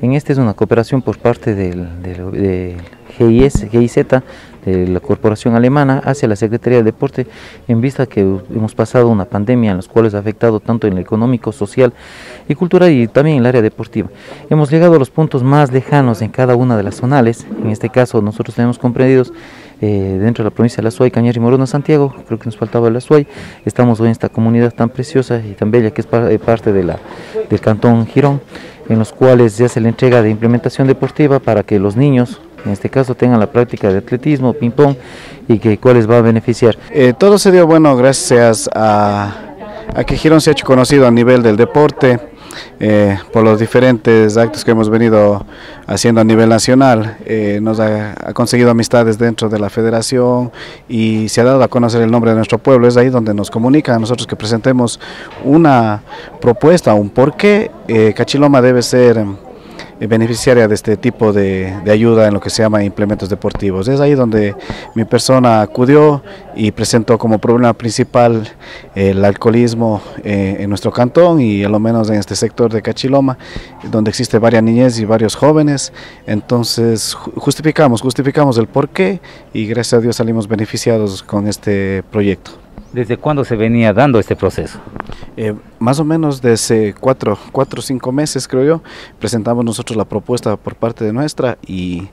En este es una cooperación por parte del, del, de GIS, GIZ, de la corporación alemana, hacia la Secretaría de Deporte, en vista que hemos pasado una pandemia en la cual ha afectado tanto en el económico, social y cultural y también en el área deportiva. Hemos llegado a los puntos más lejanos en cada una de las zonales, en este caso nosotros tenemos comprendidos eh, dentro de la provincia de La Suay, Cañar y Morona, Santiago, creo que nos faltaba La Suay, estamos hoy en esta comunidad tan preciosa y tan bella que es eh, parte de la, del cantón Girón, en los cuales ya se le entrega de implementación deportiva para que los niños, en este caso, tengan la práctica de atletismo, ping-pong y que cuáles va a beneficiar. Eh, todo se dio bueno gracias a, a que Girón se ha hecho conocido a nivel del deporte, eh, por los diferentes actos que hemos venido haciendo a nivel nacional. Eh, nos ha, conseguido amistades dentro de la federación y se ha dado a conocer el nombre de nuestro pueblo. Es ahí donde nos comunica a nosotros que presentemos una propuesta, un por qué eh, Cachiloma debe ser beneficiaria de este tipo de, ayuda en lo que se llama implementos deportivos. Es ahí donde mi persona acudió y presentó como problema principal el alcoholismo eh, en nuestro cantón y a lo menos en este sector de Cachiloma, donde existe varias niñez y varios jóvenes. Entonces justificamos, justificamos el por qué y gracias a Dios salimos beneficiados con este proyecto. ¿Desde cuándo se venía dando este proceso? Eh, más o menos desde cuatro, cuatro o cinco meses, creo yo, presentamos nosotros la propuesta por parte de nuestra y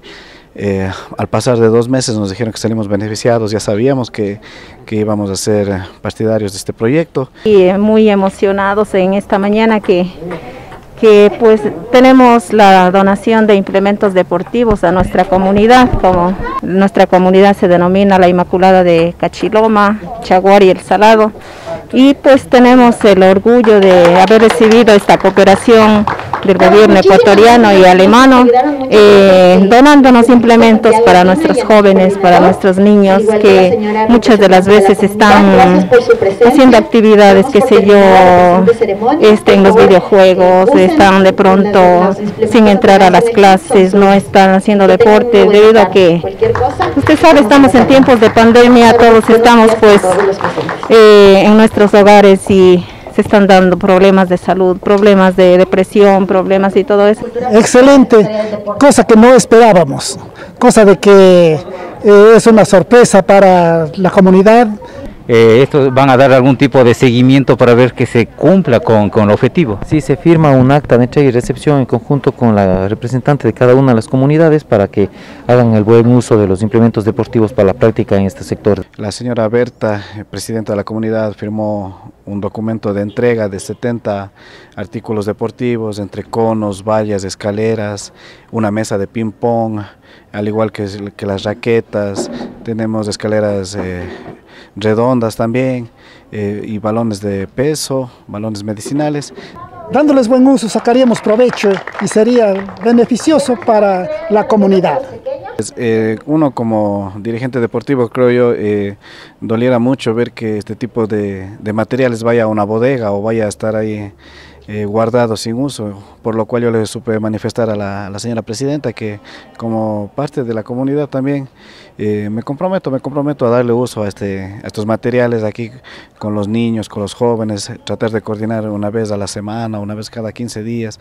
eh, al pasar de dos meses nos dijeron que salimos beneficiados, ya sabíamos que, que, íbamos a ser partidarios de este proyecto. Y muy emocionados en esta mañana que que pues tenemos la donación de implementos deportivos a nuestra comunidad, como nuestra comunidad se denomina la Inmaculada de Cachiloma, Chaguar y El Salado, y pues tenemos el orgullo de haber recibido esta cooperación del gobierno ecuatoriano y alemano, eh, donándonos implementos para nuestros jóvenes, para nuestros niños que muchas de las veces están haciendo actividades, qué sé yo, este, en los videojuegos, están de pronto sin entrar a las clases, no están haciendo deporte, debido a que, usted sabe, estamos en tiempos de pandemia, todos estamos pues eh, en nuestros hogares y se están dando problemas de salud, problemas de depresión, problemas y todo eso. Excelente, cosa que no esperábamos, cosa de que eh, es una sorpresa para la comunidad. Eh, ¿Estos van a dar algún tipo de seguimiento para ver que se cumpla con, con, el objetivo? Sí, se firma un acta de entrega y recepción en conjunto con la representante de cada una de las comunidades para que hagan el buen uso de los implementos deportivos para la práctica en este sector. La señora Berta, presidenta de la comunidad, firmó un documento de entrega de 70 artículos deportivos entre conos, vallas, escaleras, una mesa de ping pong, al igual que, que las raquetas, tenemos escaleras eh, redondas también eh, y balones de peso, balones medicinales. Dándoles buen uso sacaríamos provecho y sería beneficioso para la comunidad. Eh, uno como dirigente deportivo creo yo eh, doliera mucho ver que este tipo de, de, materiales vaya a una bodega o vaya a estar ahí eh, guardado sin uso, por lo cual yo le supe manifestar a la, a la señora presidenta que como parte de la comunidad también eh, me comprometo, me comprometo a darle uso a, este, a estos materiales aquí con los niños, con los jóvenes, tratar de coordinar una vez a la semana, una vez cada 15 días.